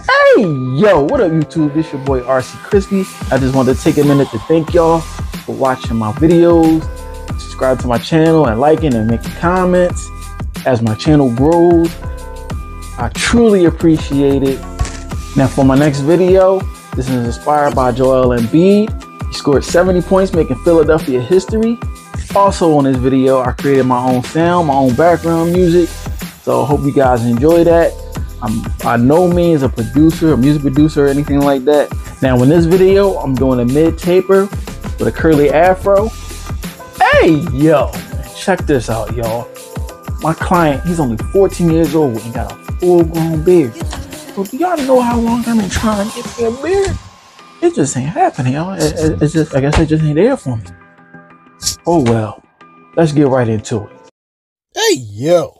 Hey, yo, what up, YouTube? This your boy RC Crispy. I just wanted to take a minute to thank y'all for watching my videos. Subscribe to my channel and liking and making comments as my channel grows. I truly appreciate it. Now, for my next video, this is inspired by Joel Embiid. He scored 70 points, making Philadelphia history. Also, on this video, I created my own sound, my own background music. So, I hope you guys enjoy that. I'm by no means a producer, a music producer, or anything like that. Now, in this video, I'm doing a mid taper with a curly afro. Hey, yo, check this out, y'all. My client, he's only 14 years old and got a full grown beard. So, do y'all know how long I've been trying to get me a beard? It just ain't happening, y'all. It, it, it's just, I guess it just ain't there for me. Oh, well, let's get right into it. Hey, yo.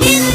He's